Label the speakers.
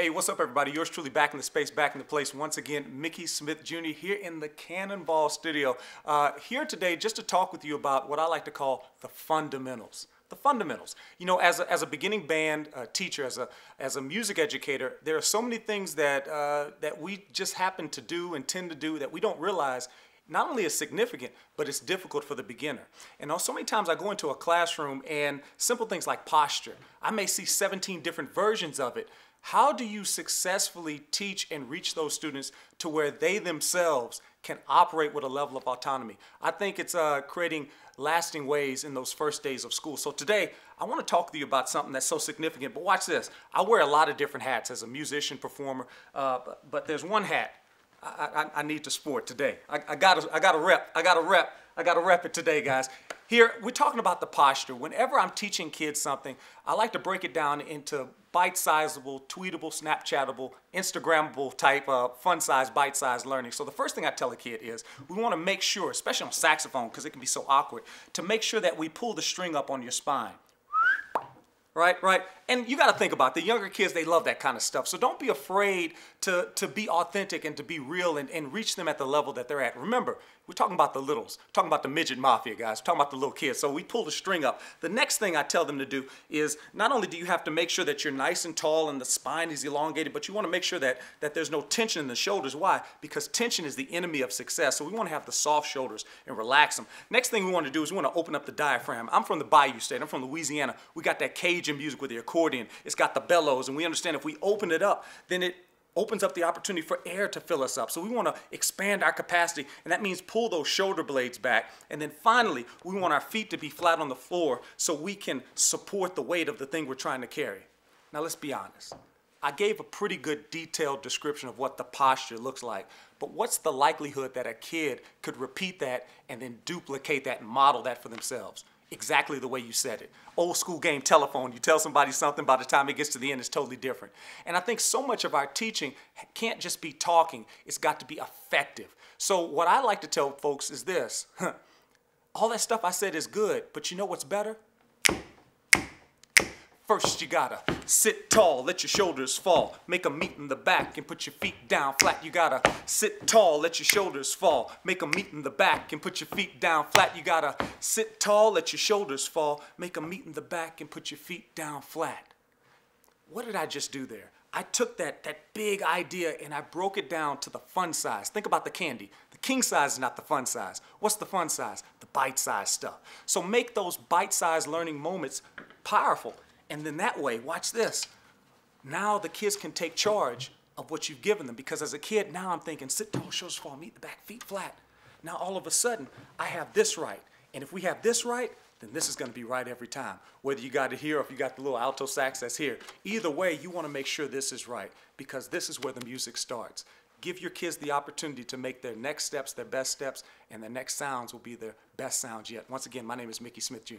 Speaker 1: Hey, what's up, everybody? Yours truly back in the space, back in the place. Once again, Mickey Smith Jr. here in the Cannonball Studio. Uh, here today just to talk with you about what I like to call the fundamentals. The fundamentals. You know, as a, as a beginning band uh, teacher, as a, as a music educator, there are so many things that, uh, that we just happen to do and tend to do that we don't realize not only is significant, but it's difficult for the beginner. And so many times I go into a classroom and simple things like posture, I may see 17 different versions of it. How do you successfully teach and reach those students to where they themselves can operate with a level of autonomy? I think it's uh, creating lasting ways in those first days of school. So today, I want to talk to you about something that's so significant. But watch this. I wear a lot of different hats as a musician, performer, uh, but, but there's one hat I, I, I need to sport today. I, I got I got a rep. I got a rep. I got to rep it today, guys. Here, we're talking about the posture. Whenever I'm teaching kids something, I like to break it down into bite-sizable, tweetable, Snapchatable, Instagrammable type of fun-sized, bite-sized learning. So the first thing I tell a kid is we want to make sure, especially on saxophone because it can be so awkward, to make sure that we pull the string up on your spine right right and you got to think about the younger kids they love that kind of stuff so don't be afraid to to be authentic and to be real and, and reach them at the level that they're at remember we're talking about the littles, talking about the midget mafia guys, talking about the little kids. So we pull the string up. The next thing I tell them to do is not only do you have to make sure that you're nice and tall and the spine is elongated, but you want to make sure that, that there's no tension in the shoulders. Why? Because tension is the enemy of success. So we want to have the soft shoulders and relax them. Next thing we want to do is we want to open up the diaphragm. I'm from the Bayou State. I'm from Louisiana. We got that Music with the accordion. It's got the bellows, and we understand if we open it up, then it opens up the opportunity for air to fill us up. So we want to expand our capacity, and that means pull those shoulder blades back. And then finally, we want our feet to be flat on the floor so we can support the weight of the thing we're trying to carry. Now let's be honest. I gave a pretty good detailed description of what the posture looks like, but what's the likelihood that a kid could repeat that and then duplicate that and model that for themselves? Exactly the way you said it. Old school game telephone, you tell somebody something, by the time it gets to the end, it's totally different. And I think so much of our teaching can't just be talking, it's got to be effective. So, what I like to tell folks is this all that stuff I said is good, but you know what's better? First, you gotta sit tall, let your shoulders fall. Make a meet in the back and put your feet down flat. You gotta sit tall, let your shoulders fall. Make a meet in the back and put your feet down flat. You gotta sit tall, let your shoulders fall. Make a meet in the back and put your feet down flat. What did I just do there? I took that, that big idea and I broke it down to the fun size. Think about the candy. The king size is not the fun size. What's the fun size? The bite size stuff. So make those bite size learning moments powerful. And then that way, watch this. Now the kids can take charge of what you've given them because as a kid, now I'm thinking, sit tall, shoulders fall, meet the back, feet flat. Now all of a sudden, I have this right. And if we have this right, then this is going to be right every time. Whether you got it here or if you got the little alto sax that's here. Either way, you want to make sure this is right because this is where the music starts. Give your kids the opportunity to make their next steps their best steps, and their next sounds will be their best sounds yet. Once again, my name is Mickey Smith Jr.